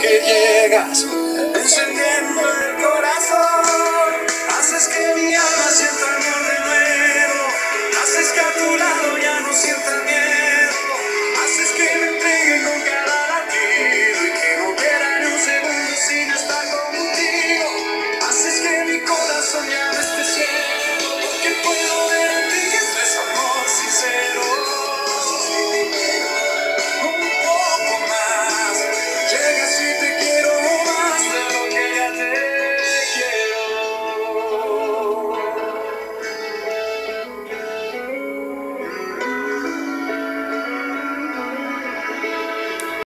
que llegas, encendiendo el corazón, haces que mi alma sienta el amor de nuevo, haces que a tu lado ya no sienta el miedo, haces que me entregue con cada latido y que no quiera ni un segundo sin estar contigo, haces que mi corazón ya no